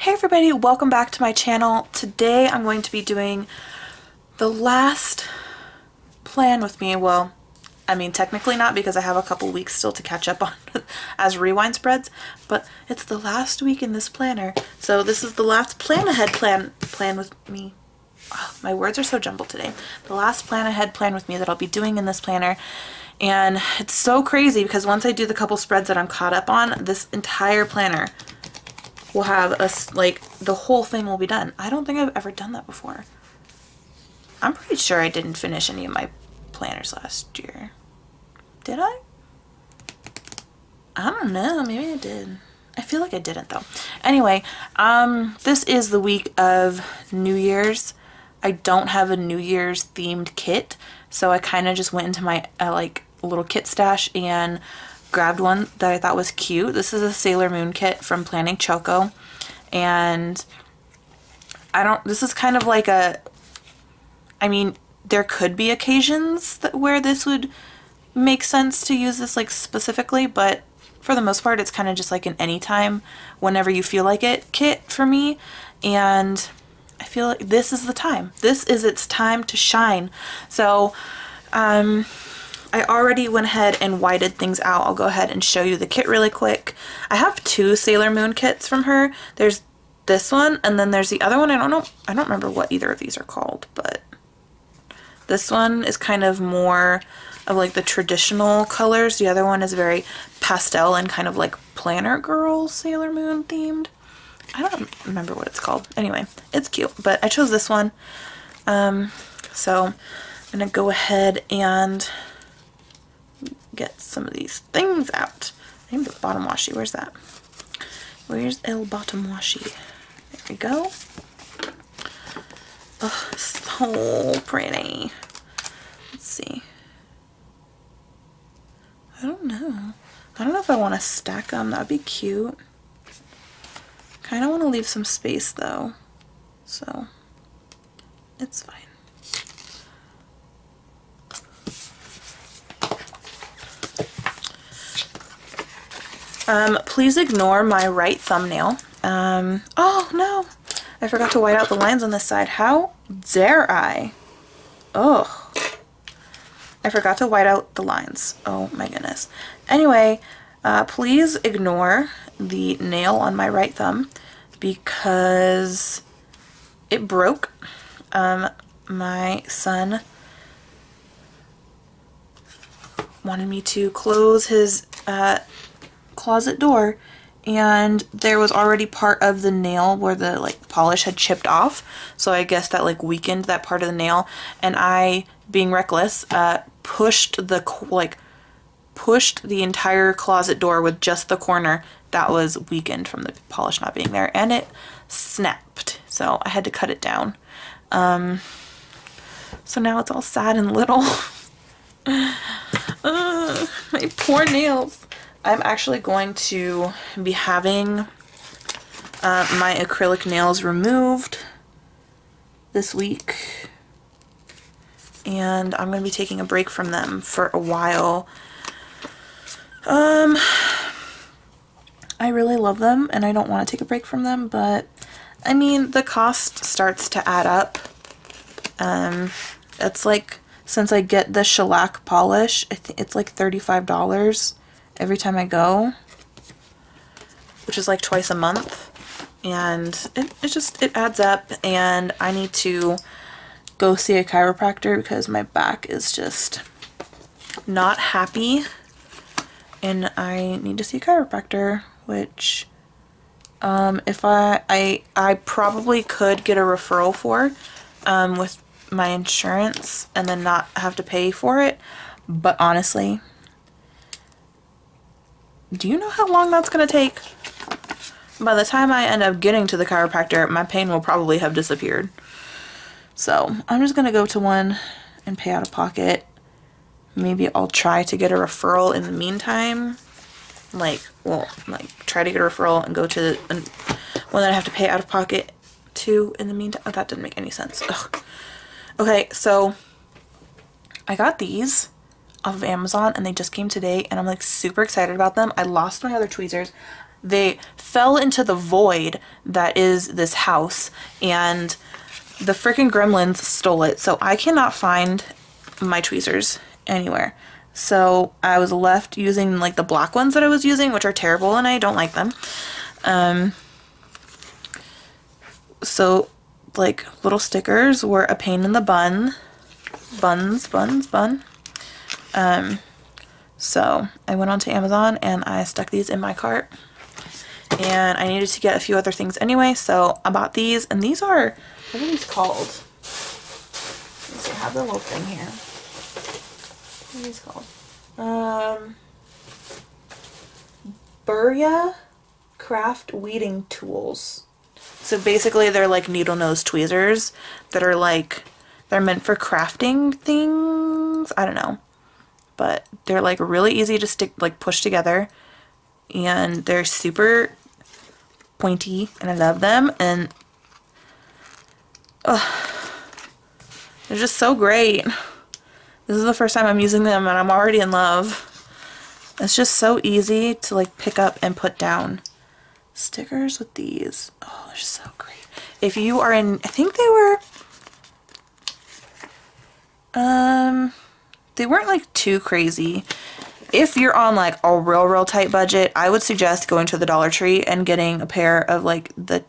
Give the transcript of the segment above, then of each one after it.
Hey everybody, welcome back to my channel. Today I'm going to be doing the last plan with me. Well, I mean technically not because I have a couple weeks still to catch up on as rewind spreads, but it's the last week in this planner. So this is the last plan ahead plan plan with me. Oh, my words are so jumbled today. The last plan ahead plan with me that I'll be doing in this planner. And it's so crazy because once I do the couple spreads that I'm caught up on, this entire planner will have us like the whole thing will be done. I don't think I've ever done that before. I'm pretty sure I didn't finish any of my planners last year. Did I? I don't know. Maybe I did. I feel like I didn't though. Anyway, um, this is the week of New Year's. I don't have a New Year's themed kit, so I kind of just went into my uh, like little kit stash and grabbed one that I thought was cute. This is a Sailor Moon kit from Planning Choco. And I don't, this is kind of like a, I mean, there could be occasions that where this would make sense to use this like specifically, but for the most part, it's kind of just like an anytime, whenever you feel like it kit for me. And I feel like this is the time. This is its time to shine. So, um, I already went ahead and whited things out. I'll go ahead and show you the kit really quick. I have two Sailor Moon kits from her. There's this one and then there's the other one. I don't know. I don't remember what either of these are called, but this one is kind of more of like the traditional colors. The other one is very pastel and kind of like planner girl Sailor Moon themed. I don't remember what it's called. Anyway, it's cute, but I chose this one. Um, so I'm going to go ahead and get some of these things out. I need the bottom washi. Where's that? Where's El Bottom Washi? There we go. Oh, so pretty. Let's see. I don't know. I don't know if I want to stack them. That would be cute. Kind of want to leave some space though. So, it's fine. Um, please ignore my right thumbnail. Um, oh no, I forgot to white out the lines on this side. How dare I? Oh, I forgot to white out the lines. Oh my goodness. Anyway, uh, please ignore the nail on my right thumb because it broke. Um, my son wanted me to close his uh, closet door and there was already part of the nail where the like polish had chipped off. So I guess that like weakened that part of the nail. And I being reckless uh, pushed the like pushed the entire closet door with just the corner that was weakened from the polish not being there and it snapped. So I had to cut it down. Um, so now it's all sad and little. Uh, my poor nails I'm actually going to be having uh, my acrylic nails removed this week and I'm going to be taking a break from them for a while. Um, I really love them and I don't want to take a break from them, but I mean, the cost starts to add up. Um, it's like, since I get the shellac polish, it's like $35 every time I go, which is like twice a month. And it, it just, it adds up and I need to go see a chiropractor because my back is just not happy and I need to see a chiropractor, which um, if I, I, I probably could get a referral for um, with my insurance and then not have to pay for it. But honestly, do you know how long that's going to take? By the time I end up getting to the chiropractor, my pain will probably have disappeared. So I'm just going to go to one and pay out of pocket. Maybe I'll try to get a referral in the meantime. Like, well, like try to get a referral and go to the one that I have to pay out of pocket to in the meantime. Oh, that didn't make any sense. Ugh. Okay, so I got these off of Amazon and they just came today and I'm like super excited about them. I lost my other tweezers. they fell into the void that is this house and the freaking gremlins stole it. So I cannot find my tweezers anywhere. So I was left using like the black ones that I was using, which are terrible and I don't like them. Um, so like little stickers were a pain in the bun. Buns, buns, bun. Um, so I went onto Amazon and I stuck these in my cart. And I needed to get a few other things anyway, so I bought these. And these are, what are these called? I have the little thing here. What are these called? Um, Burya Craft Weeding Tools. So basically they're like needle nose tweezers that are like, they're meant for crafting things. I don't know. But they're like really easy to stick, like push together. And they're super pointy and I love them. And they're just so great. This is the first time I'm using them and I'm already in love. It's just so easy to like pick up and put down. Stickers with these. Oh, they're so great. If you are in, I think they were, um, they weren't like too crazy. If you're on like a real, real tight budget, I would suggest going to the Dollar Tree and getting a pair of like the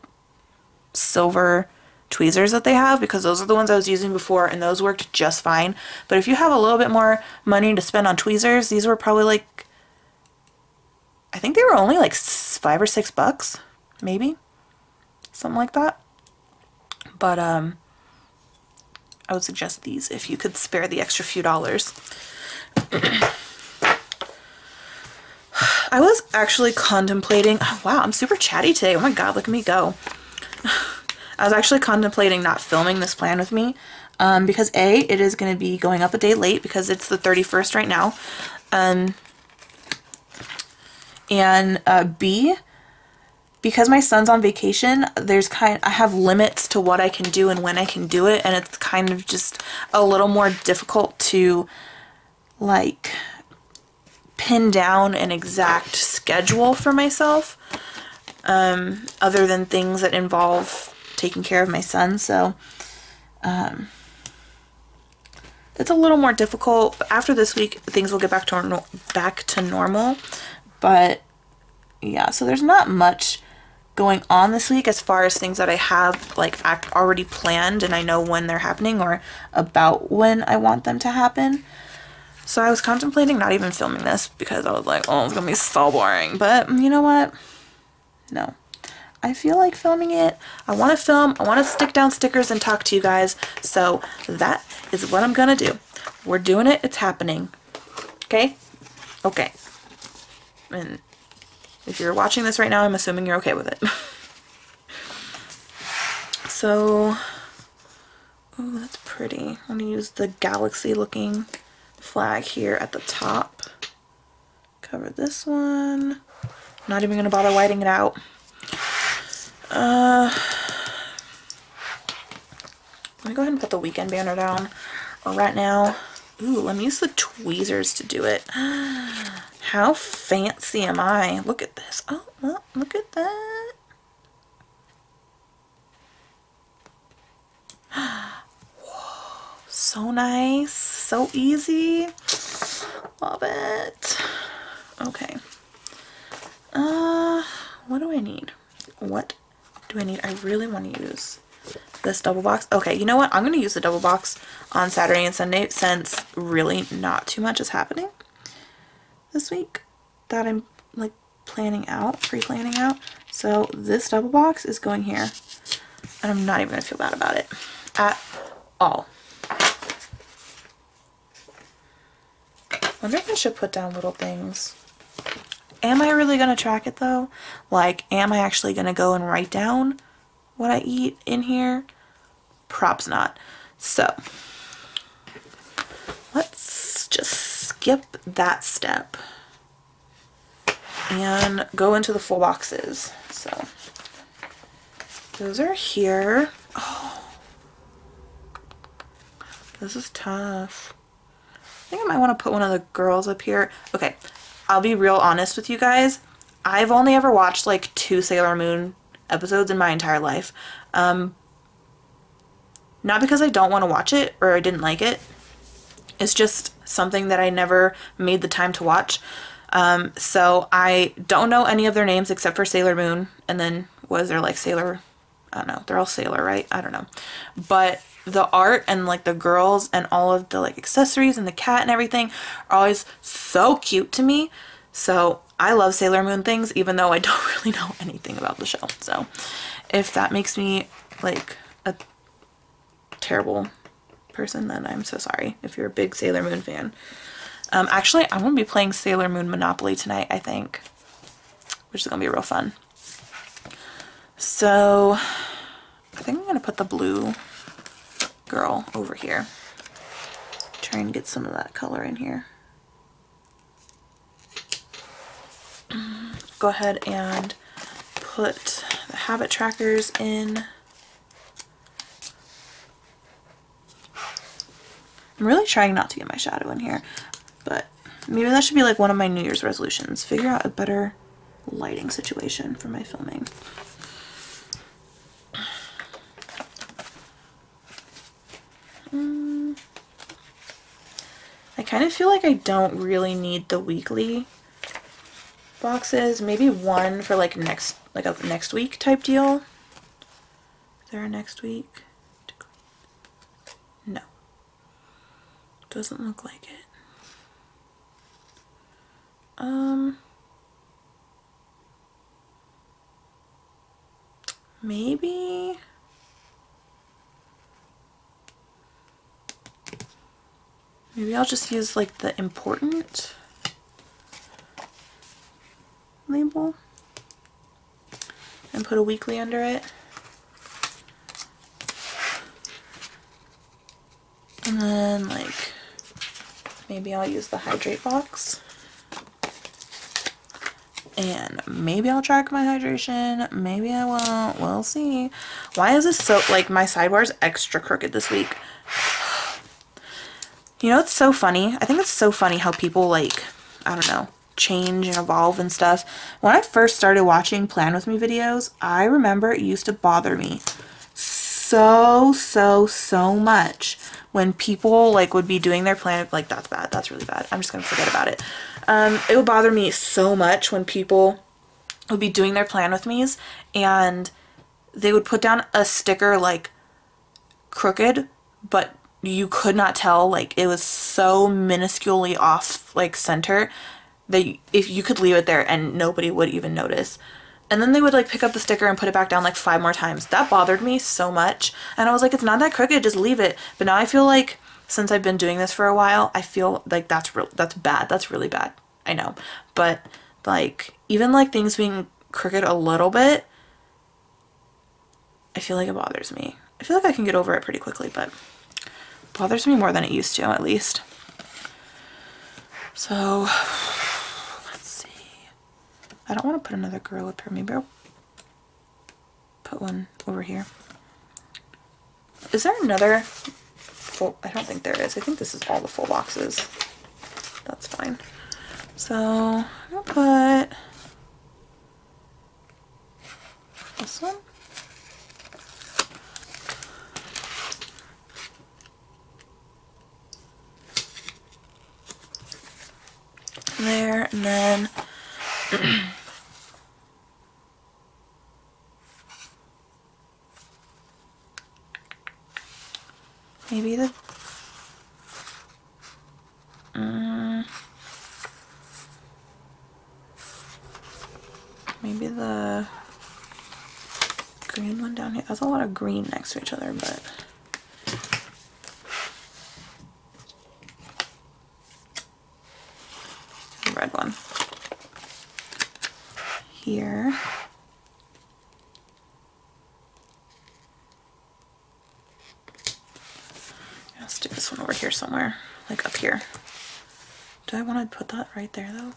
silver tweezers that they have because those are the ones I was using before and those worked just fine. But if you have a little bit more money to spend on tweezers, these were probably like, I think they were only like five or six bucks, maybe, something like that. But um, I would suggest these if you could spare the extra few dollars. I was actually contemplating, oh, wow, I'm super chatty today. Oh my God, look at me go. I was actually contemplating not filming this plan with me um, because A, it is going to be going up a day late because it's the 31st right now. Um, and uh, B, because my son's on vacation, there's kind I have limits to what I can do and when I can do it and it's kind of just a little more difficult to like pin down an exact schedule for myself um, other than things that involve taking care of my son. So um, it's a little more difficult. After this week, things will get back to back to normal. But yeah, so there's not much going on this week as far as things that I have like act already planned and I know when they're happening or about when I want them to happen. So I was contemplating not even filming this because I was like, oh, it's gonna be so boring. But you know what? No. I feel like filming it. I want to film. I want to stick down stickers and talk to you guys. So that is what I'm to do. We're doing it. It's happening. Okay? Okay. And if you're watching this right now, I'm assuming you're okay with it. so, oh, that's pretty. I'm going to use the galaxy looking flag here at the top. Cover this one. Not even going to bother whiting it out. Uh, let me go ahead and put the weekend banner down right now. Ooh, let me use the tweezers to do it. How fancy am I? Look at this. Oh, look at that. Whoa, so nice. So easy. Love it. Okay. Uh, what do I need? What do I need? I really want to use this double box. Okay, you know what? I'm going to use the double box on Saturday and Sunday since really not too much is happening this week that I'm like planning out, pre-planning out. So this double box is going here and I'm not even to feel bad about it at all. wonder if I should put down little things am I really to track it though? Like, am I actually to go and write down what I eat in here? Props not. So, let's skip that step and go into the full boxes. So, those are here. Oh, this is tough. I think I might want to put one of the girls up here. Okay, I'll be real honest with you guys. I've only ever watched like two Sailor Moon episodes in my entire life. Um, not because I don't want to watch it or I didn't like it. It's just something that I never made the time to watch. Um, so I don't know any of their names except for Sailor Moon. And then was there like Sailor? I don't know. They're all Sailor, right? I don't know. But the art and like the girls and all of the like accessories and the cat and everything are always so cute to me. So I love Sailor Moon things even though I don't really know anything about the show. So if that makes me like a terrible person then I'm so sorry if you're a big Sailor Moon fan. Um, actually, I'm going to be playing Sailor Moon Monopoly tonight, I think, which is going to be real fun. So I think I'm going to put the blue girl over here. Try and get some of that color in here. Go ahead and put the habit trackers in. I'm really trying not to get my shadow in here, but maybe that should be like one of my New Year's resolutions. Figure out a better lighting situation for my filming. Mm. I kind of feel like I don't really need the weekly boxes. Maybe one for like next, like a next week type deal. There next week? No. Doesn't look like it. Um, maybe. Maybe I'll just use like the important label and put a weekly under it. And then like maybe I'll use the hydrate box. And maybe I'll track my hydration. Maybe I won't. We'll see. Why is this so, like, my sidebar is extra crooked this week. You know, it's so funny. I think it's so funny how people, like, I don't know, change and evolve and stuff. When I first started watching Plan With Me videos, I remember it used to bother me so, so, so much when people, like, would be doing their plan, like, that's bad, that's really bad. I'm just gonna forget about it. Um, it would bother me so much when people would be doing their plan with me's and they would put down a sticker like crooked, but you could not tell like it was so minusculely off like center that if you could leave it there and nobody would even notice. And then they would like pick up the sticker and put it back down like five more times. That bothered me so much. And I was like, it's not that crooked, just leave it. But now I feel like since I've been doing this for a while, I feel like that's real that's bad. That's really bad. I know. But like even like things being crooked a little bit, I feel like it bothers me. I feel like I can get over it pretty quickly, but bothers me more than it used to at least. So. I don't want to put another girl up here. Maybe I'll put one over here. Is there another full, I don't think there is. I think this is all the full boxes. That's fine. So I'm gonna put this one. There and then maybe the um, maybe the green one down here. There's a lot of green next to each other, but red one here. I'll stick this one over here somewhere, like up here. Do I want to put that right there though?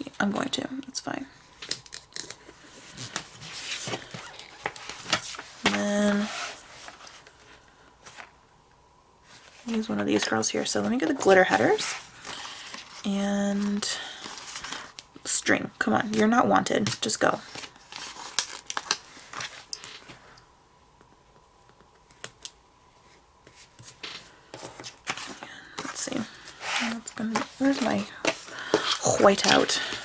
Yeah, I'm going to, that's fine. Use one of these girls here. So let me get the glitter headers and string. Come on, you're not wanted. Just go. Let's see. That's gonna, where's my whiteout? There.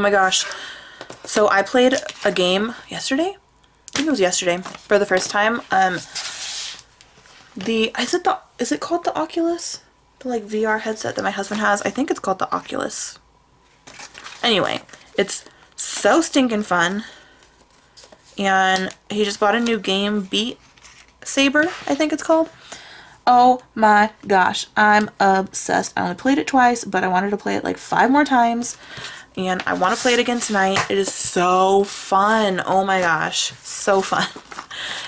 My gosh. So I played a game yesterday. I think it was yesterday for the first time. Um the is it the is it called the Oculus? The like VR headset that my husband has. I think it's called the Oculus. Anyway, it's so stinking fun. And he just bought a new game, Beat Saber, I think it's called. Oh my gosh, I'm obsessed. I only played it twice, but I wanted to play it like five more times. And I want to play it again tonight. It is so fun. Oh my gosh, so fun.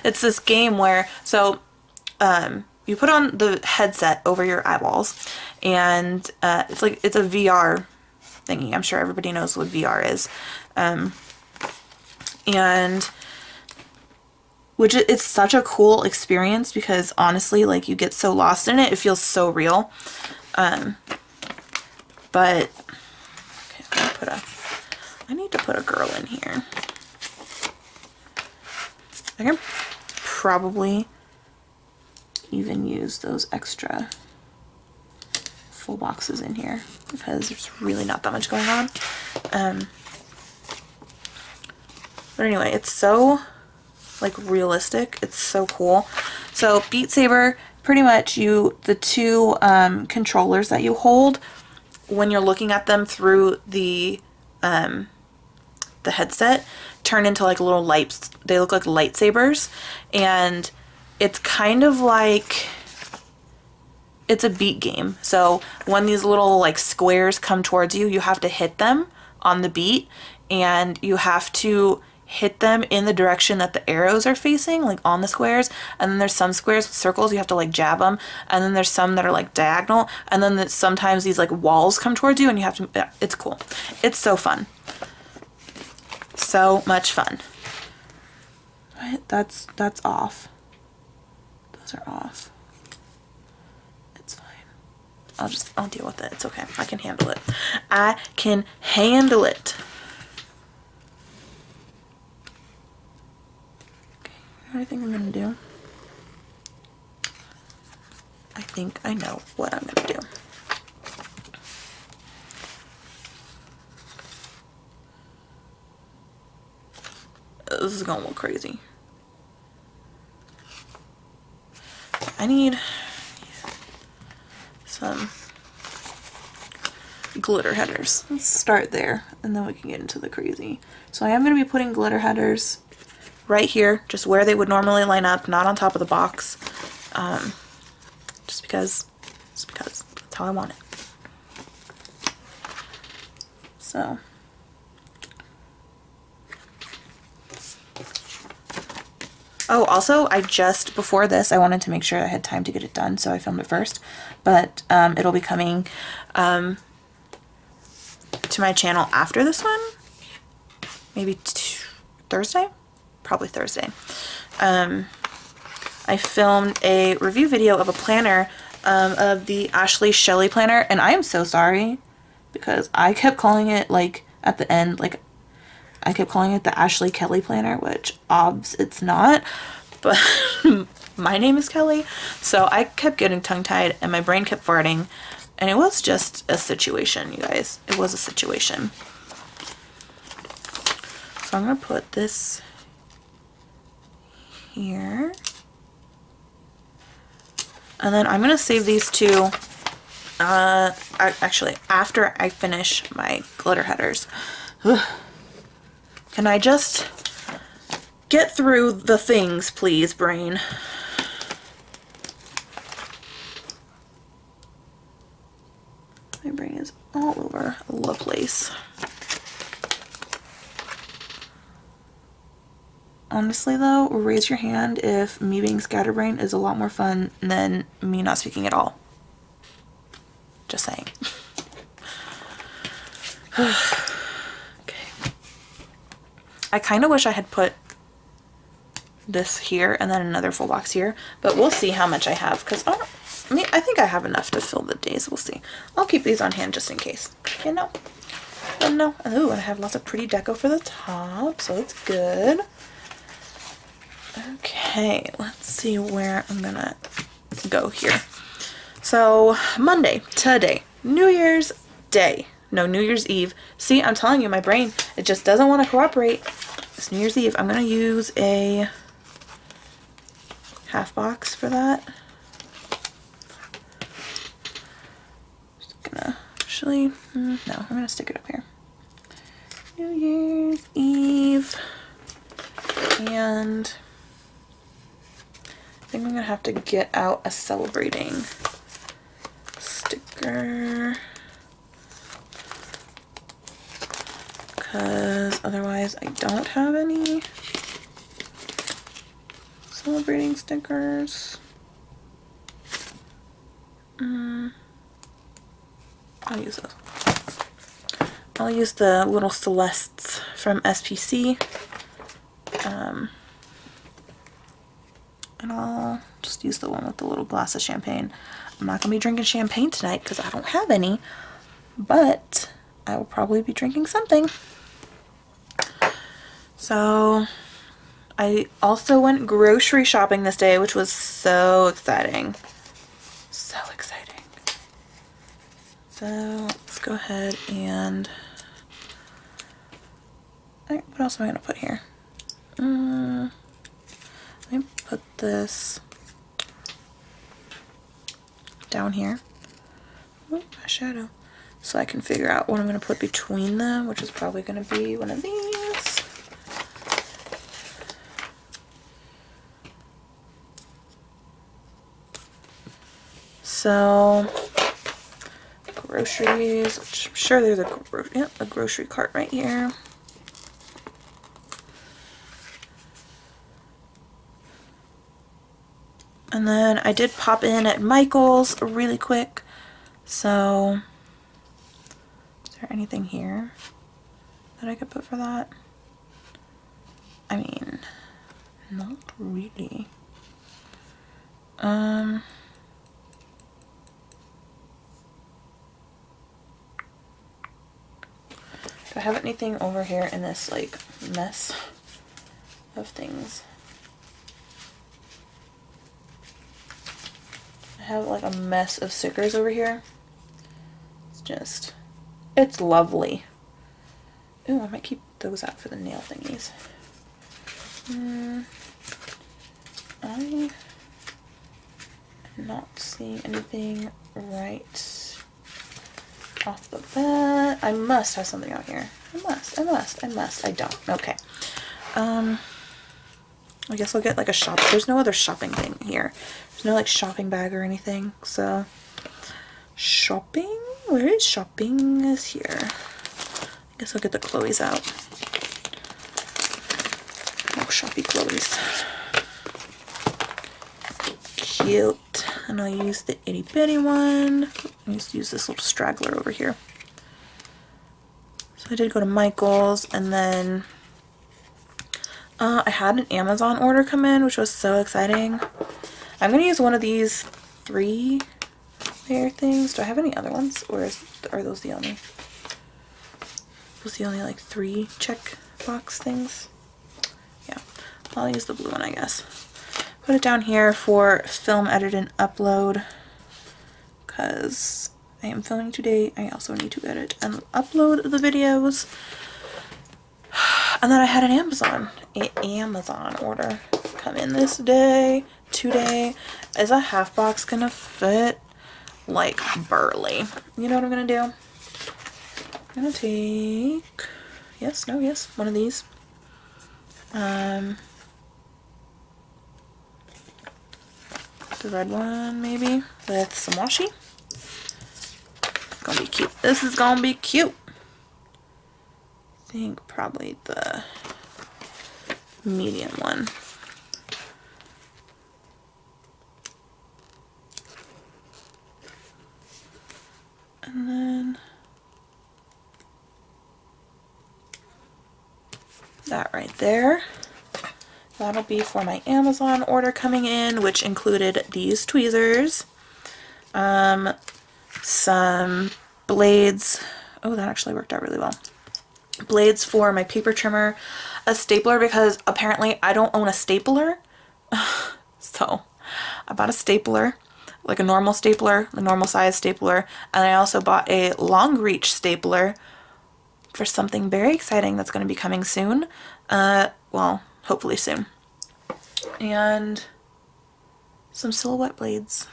It's this game where, so um, you put on the headset over your eyeballs and uh, it's like, it's a VR thingy. I'm sure everybody knows what VR is. Um, and which it's such a cool experience because honestly, like you get so lost in it. It feels so real. Um, but okay, put a, I need to put a girl in here. I can probably even use those extra full boxes in here because there's really not that much going on. Um, but anyway, it's so like realistic. It's so cool. So Beat Saber, pretty much you, the two um, controllers that you hold when you're looking at them through the um, the headset turn into like little lights. They look like lightsabers and it's kind of like it's a beat game. So when these little like squares come towards you, you have to hit them on the beat and you have to hit them in the direction that the arrows are facing, like on the squares. And then there's some squares with circles, you have to like jab them. And then there's some that are like diagonal. And then sometimes these like walls come towards you and you have to, yeah, it's cool. It's so fun. So much fun. Right, That's, that's off. Those are off. It's fine. I'll just, I'll deal with it. It's okay. I can handle it. I can handle it. What I think I'm to do? I think I know what I'm to do. This is to look crazy. I need some glitter headers. Let's start there and then we can get into the crazy. So I am going to be putting glitter headers right here, just where they would normally line up, not on top of the box. Um, just because, just because that's how I want it. So. Oh, also, I just, before this, I wanted to make sure I had time to get it done, so I filmed it first. But um, it'll be coming um, to my channel after this one. Maybe Thursday? Probably Thursday. Um, I filmed a review video of a planner um, of the Ashley Shelly planner, and I am so sorry because I kept calling it like at the end, like I kept calling it the Ashley Kelly planner, which obs it's not, but my name is Kelli, so I kept getting tongue-tied and my brain kept farting, and it was just a situation, you guys. It was a situation. So I'm gonna put this here. And then I'm going to save these two, uh, actually, after I finish my glitter headers. Can I just get through the things, please, brain? My brain is all over the place. Honestly though, raise your hand if me being scatterbrained is a lot more fun than me not speaking at all. Just saying. okay. I kind of wish I had put this here and then another full box here, but we'll see how much I have because I, I mean, I think I have enough to fill the days. We'll see. I'll keep these on hand just in case. You know? Oh, you know? Ooh, I have lots of pretty deco for the top, so it's good. Okay, let's see where I'm gonna go here. So, Monday, today, New Year's Day. No, New Year's Eve. See, I'm telling you, my brain, it just doesn't want to cooperate. It's New Year's Eve. I'm to use a half box for that. Just gonna actually, mm, no, I'm gonna stick it up here. New Year's Eve. And think I'm gonna have to get out a celebrating sticker. Because otherwise I don't have any celebrating stickers. Mm. I'll use those. I'll use the little Celestes from SPC. Um, and I'll just use the one with the little glass of champagne. I'm not going to be drinking champagne tonight because I don't have any, but I will probably be drinking something. So I also went grocery shopping this day, which was so exciting. So exciting. So let's go ahead and... what else am I going to put here? Um, put this down here. A shadow. So I can figure out what I'm going to put between them, which is probably going to be one of these. So, groceries, which I'm sure there's a, gro yep, a grocery cart right here. And then I did pop in at Michael's really quick. So, is there anything here that I could put for that? I mean, not really. Um... Do I have anything over here in this like mess of things? I have like a mess of stickers over here. It's just, it's lovely. Ooh, I might keep those out for the nail thingies. Mm, I am not seeing anything right off the bat. I must have something out here. I must, I must, I must. I don't. Okay. Um, I guess I'll get like a shop. There's no other shopping thing here. There's no like shopping bag or anything. So, shopping? Where is shopping? Is here. I guess I'll get the Chloe's out. Oh, shoppy Chloe's. Cute and I'll use the itty bitty one. I just use this little straggler over here. So I did go to Michael's and then uh, I had an Amazon order come in which was so exciting. I'm going to use one of these three layer things. Do I have any other ones or is, are those the only? Those the only like three check box things? Yeah, I'll use the blue one I guess put it down here for film, edit, and upload because I am filming today. I also need to edit and upload the videos. And then I had an Amazon, Amazon order come in this day, today. Is a half box gonna fit? Like burly. You know what I'm gonna do? I'm gonna take, yes, no, yes, one of these. Um, the red one maybe with some washi. Gonna be cute. This is gonna be cute. Think probably the medium one. And then that right there. That'll be for my Amazon order coming in, which included these tweezers, um, some blades. Oh, that actually worked out really well. Blades for my paper trimmer, a stapler because apparently I don't own a stapler. so I bought a stapler, like a normal stapler, the normal size stapler, and I also bought a long reach stapler for something very exciting that's going to be coming soon. Uh, well, hopefully soon. And some silhouette blades.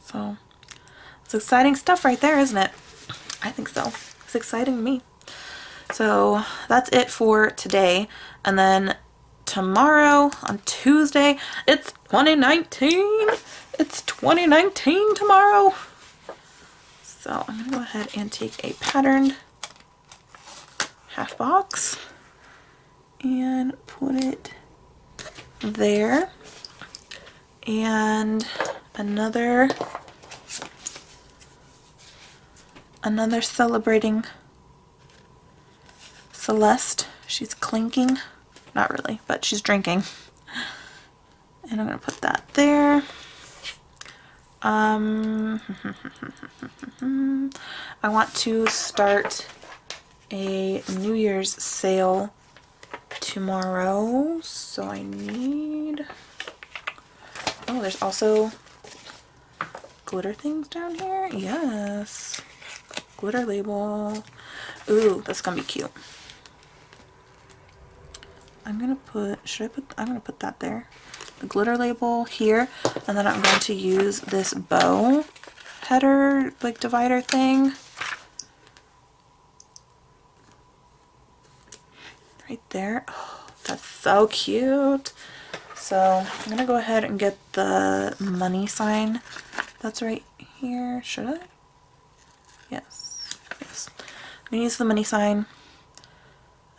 So it's exciting stuff right there, isn't it? I think so. It's exciting to me. So that's it for today. And then tomorrow on Tuesday, it's 2019. It's 2019 tomorrow. So I'm going to go ahead and take a patterned half box and put it there and another another celebrating Celeste she's clinking not really but she's drinking and I'm gonna put that there um I want to start a New Year's sale tomorrow. So I need... Oh, there's also glitter things down here. Yes. Glitter label. Ooh, that's gonna be cute. I'm gonna put, should I put, I'm gonna put that there. The glitter label here. And then I'm going to use this bow header, like divider thing. Right there. Oh, that's so cute. So I'm gonna go ahead and get the money sign that's right here. Should I? Yes. Yes. I'm gonna use the money sign.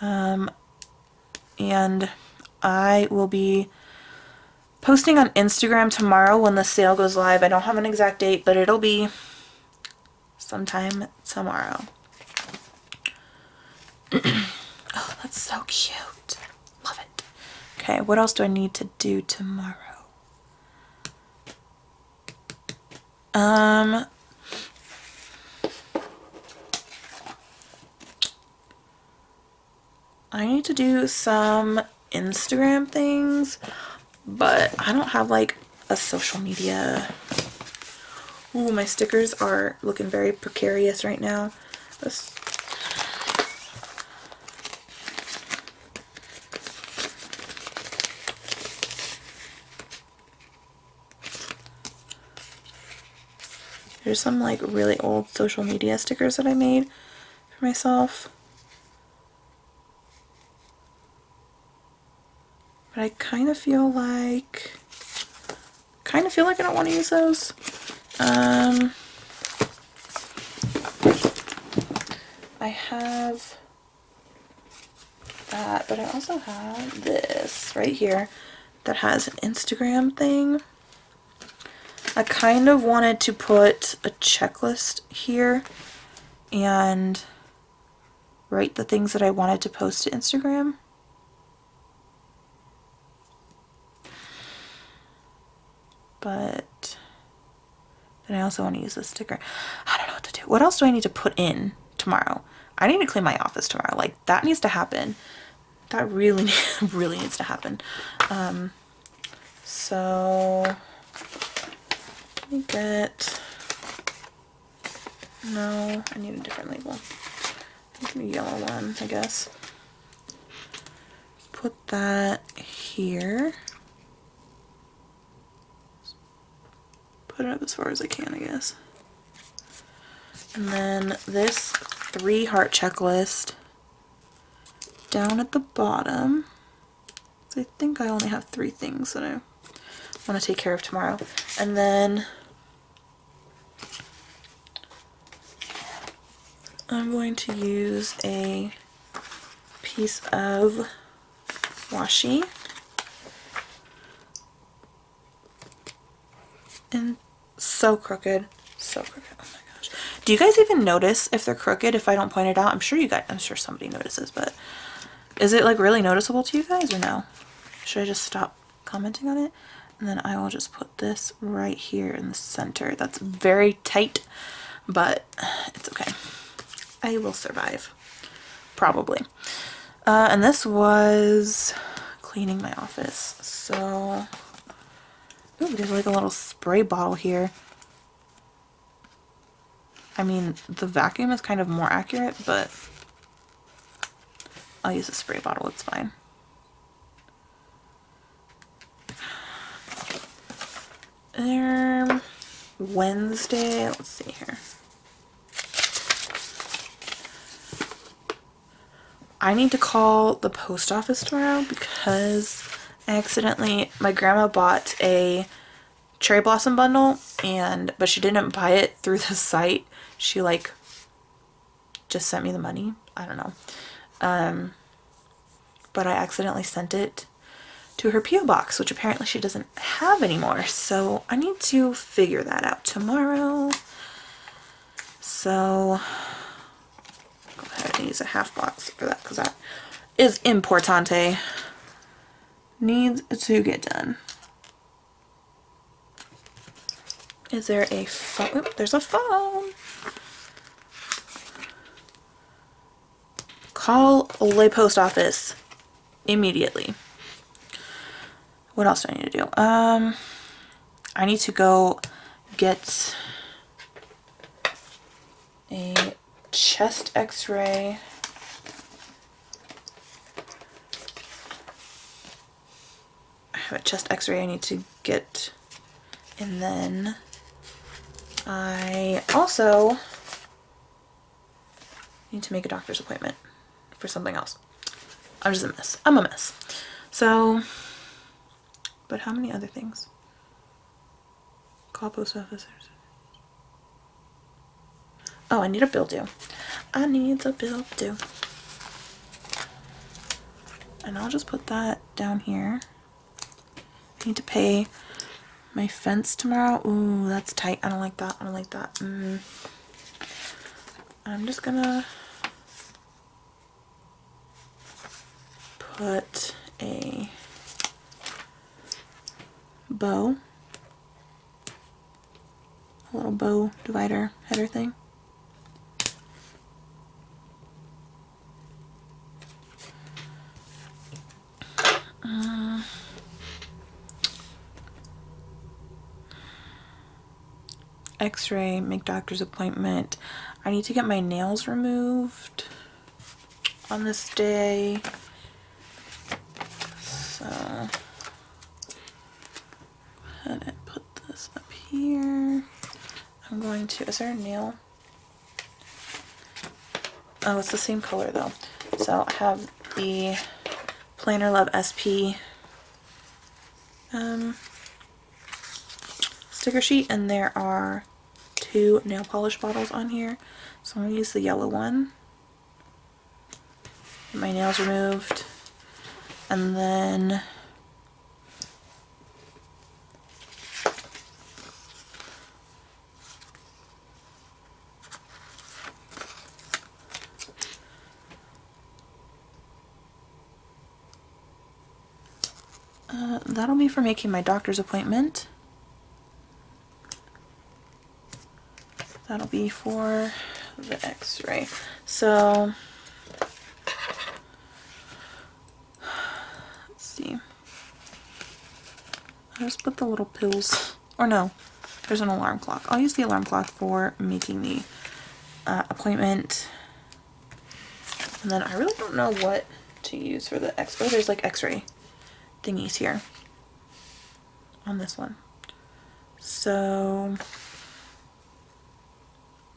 Um, and I will be posting on Instagram tomorrow when the sale goes live. I don't have an exact date, but it'll be sometime tomorrow. oh, that's so cute. Love it. Okay, what else do I need to do tomorrow? Um, I need to do some Instagram things, but I don't have like a social media. Ooh, my stickers are looking very precarious right now. This There's some like really old social media stickers that I made for myself. But I kind of feel like, kind of feel like I don't want to use those. Um, I have that, but I also have this right here that has an Instagram thing. I kind of wanted to put a checklist here and write the things that I wanted to post to Instagram. But then I also want to use this sticker. I don't know what to do. What else do I need to put in tomorrow? I need to clean my office tomorrow. Like that needs to happen. That really, really needs to happen. Um, so let me get, no, I need a different label. a yellow one, I guess. Put that here. Put it up as far as I can, I guess. And then this three heart checklist down at the bottom. So I think I only have three things that I want to take care of tomorrow. And then I'm going to use a piece of washi and so crooked so crooked oh my gosh Do you guys even notice if they're crooked if I don't point it out? I'm sure you guys, I'm sure somebody notices, but is it like really noticeable to you guys or no? Should I just stop commenting on it? And then I will just put this right here in the center. That's very tight, but it's okay. I will survive. Probably. Uh, and this was cleaning my office. So, ooh, there's like a little spray bottle here. I mean, the vacuum is kind of more accurate, but I'll use a spray bottle, it's fine. There, Wednesday, let's see here. I need to call the post office tomorrow because I accidentally, my grandma bought a cherry blossom bundle and, but she didn't buy it through the site she like just sent me the money. I don't know. Um, but I accidentally sent it to her P.O. box, which apparently she doesn't have anymore. So I need to figure that out tomorrow. So go ahead and use a half box for that because that is importante. Needs to get done. Is there a phone? Oop, there's a phone. Call Le Post Office immediately. What else do I need to do? Um, I need to go get a chest x-ray. I have a chest x-ray I need to get and then I also need to make a doctor's appointment for something else. I'm just a mess. I'm a mess. So, but how many other things? Call post officers. Oh, I need a bill due. I need a bill due. And I'll just put that down here. I need to pay my fence tomorrow. Ooh, that's tight. I don't like that. I don't like that. Mm. I'm just gonna put a bow, a little bow divider header thing. X-ray, make doctor's appointment. I need to get my nails removed on this day. So and put this up here. I'm going to, is there a nail? Oh, it's the same color though. So I have the Planner Love SP um, sticker sheet and there are two nail polish bottles on here. So I'm going to use the yellow one. Get my nails removed and then uh, that'll be for making my doctor's appointment. That'll be for the x-ray. So let's see. I'll just put the little pills, or no, there's an alarm clock. I'll use the alarm clock for making the uh, appointment. And then I really don't know what to use for the X. Oh, there's like X-ray thingies here on this one. So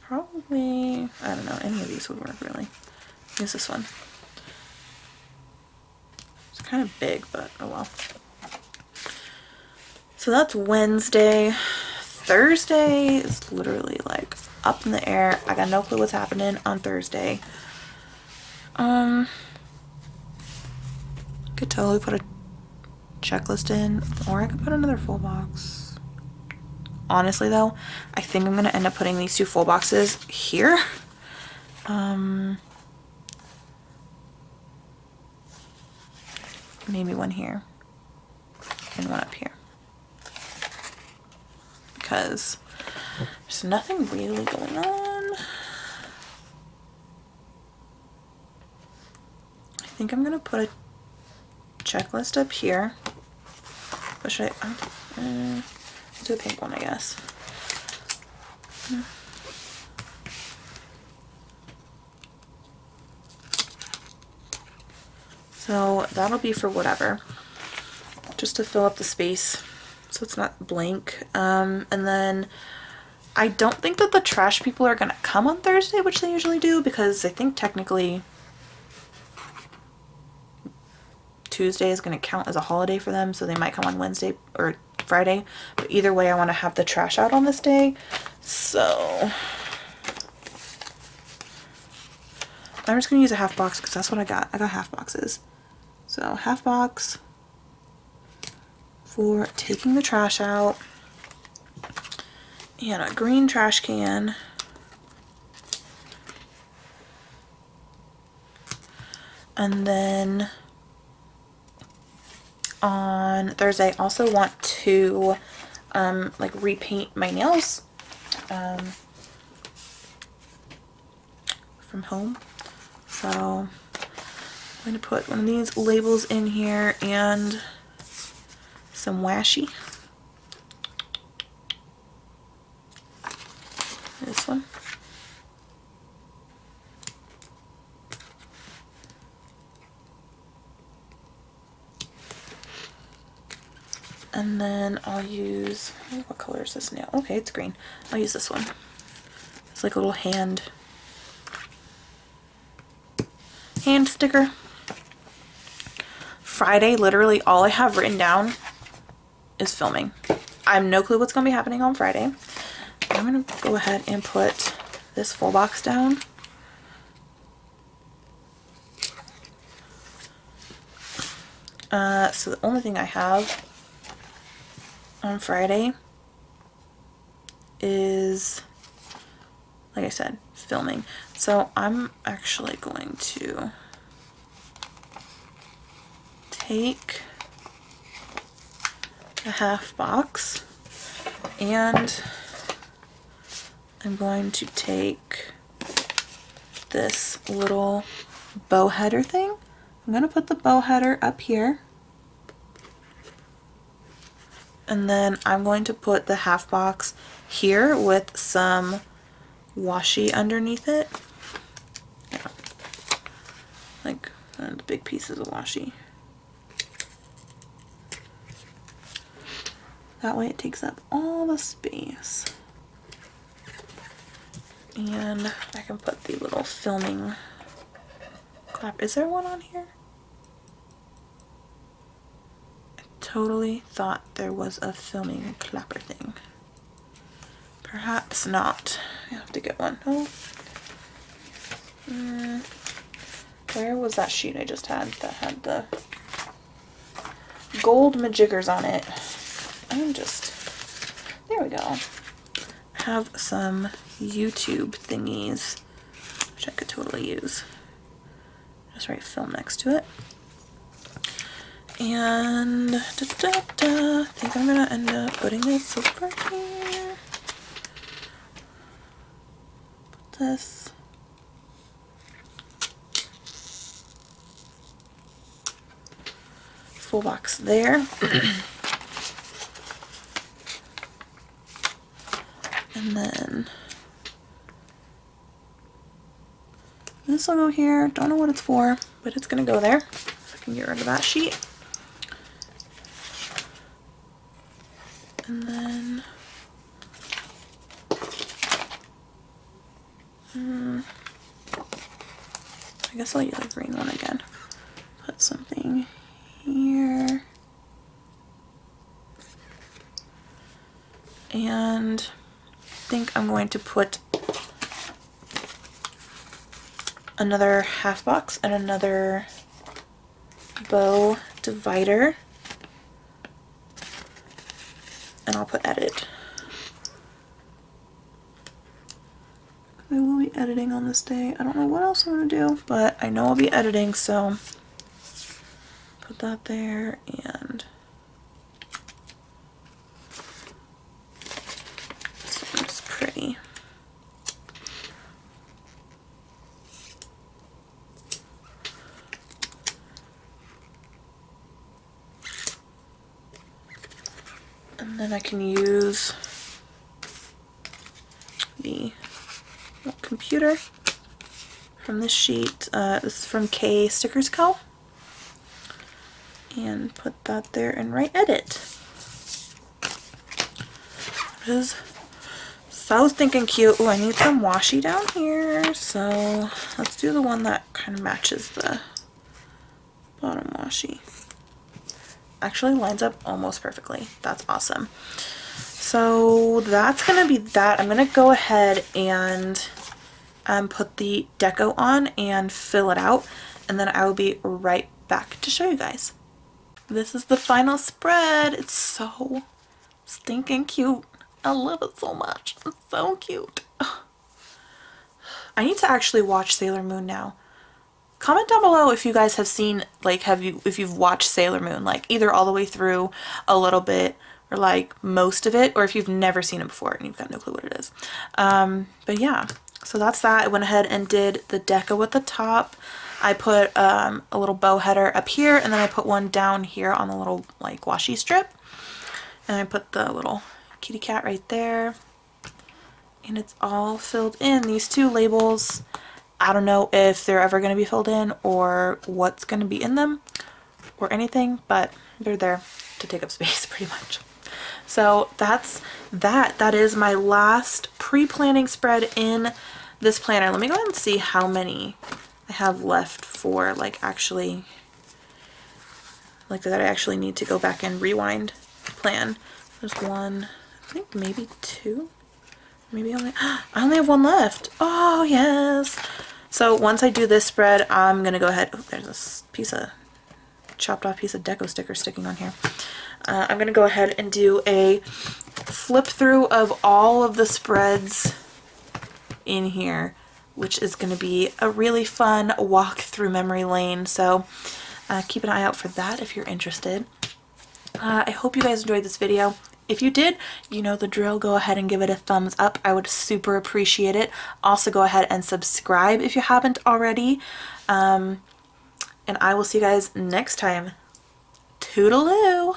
probably, I don't know, any of these would work really. Use this one. It's kind of big, but oh well. So that's Wednesday. Thursday is literally like up in the air. I got no clue what's happening on Thursday. Um, could totally put a checklist in, or I could put another full box. Honestly though, I think I'm gonna end up putting these two full boxes here. Um, maybe one here and one up here. Because there's nothing really going on. I think I'm gonna put a checklist up here. What should I, uh, do a pink one, I guess. So that'll be for whatever, just to fill up the space so it's not blank. Um, and then I don't think that the trash people are going to come on Thursday, which they usually do, because I think technically Tuesday is going to count as a holiday for them, so they might come on Wednesday or Friday. But either way, I want to have the trash out on this day. So I'm just going to use a half box because that's what I got. I got half boxes. So half box for taking the trash out and a green trash can. And then on Thursday, I also want to um, like repaint my nails um, from home. So I'm going to put one of these labels in here and some washi. This one. And then I'll use, this nail? Okay, it's green. I'll use this one. It's like a little hand, hand sticker. Friday, literally all I have written down is filming. I have no clue what's going to be happening on Friday. I'm going to go ahead and put this full box down. Uh, so the only thing I have on Friday is, like I said, filming. So I'm actually going to take a half box and I'm going to take this little bow header thing. I'm going to put the bow header up here. And then I'm going to put the half box here with some washi underneath it. Yeah. Like uh, the big pieces of washi. That way it takes up all the space. And I can put the little filming clap. Is there one on here? I totally thought there was a filming clapper thing. Perhaps not. I have to get one. Oh. Mm. Where was that sheet I just had that had the gold majiggers on it? I'm just, there we go. Have some YouTube thingies, which I could totally use. Just write film next to it. And da, da, da, I think I'm gonna end up putting this over here. Put this. Full box there. And then this will go here. Don't know what it's for, but it's going to go there. I can get rid of that sheet. And then guess I'll use a green one again. Put something here. And I think I'm going to put another half box and another bow divider and I'll put edit I will be editing on this day. I don't know what else I'm going to do, but I know I'll be editing, so put that there and pretty. And then I can use the computer from this sheet. Uh, this is from K Stickers Co. And put that there and write edit. Is so I'm thinking cute. Oh, I need some washi down here. So let's do the one that kind of matches the bottom washi. Actually lines up almost perfectly. That's awesome. So that's going to be that. I'm going to go ahead and um, put the deco on and fill it out. And then I will be right back to show you guys. This is the final spread. It's so stinking cute. I love it so much. It's so cute. I need to actually watch Sailor Moon now. Comment down below if you guys have seen, like, have you, if you've watched Sailor Moon, like, either all the way through, a little bit, or like most of it, or if you've never seen it before and you've got no clue what it is. Um, but yeah, so that's that. I went ahead and did the deco at the top. I put um, a little bow header up here, and then I put one down here on the little like washi strip. And I put the little kitty cat right there. And it's all filled in. These two labels, I don't know if they're ever going to be filled in or what's going to be in them or anything, but they're there to take up space pretty much. So that's that. That is my last pre-planning spread in this planner. Let me go ahead and see how many I have left for like actually like that I actually need to go back and rewind plan. There's one, I think maybe two, maybe only, I only have one left. Oh yes. So once I do this spread, I'm going to go ahead, oh, there's this piece of, chopped off piece of deco sticker sticking on here uh, I'm going to go ahead and do a flip through of all of the spreads in here, which is going to be a really fun walk through memory lane. So uh, keep an eye out for that if you're interested. Uh, I hope you guys enjoyed this video. If you did, you know the drill. Go ahead and give it a thumbs up. I would super appreciate it. Also go ahead and subscribe if you haven't already. Um, and I will see you guys next time. Toodaloo!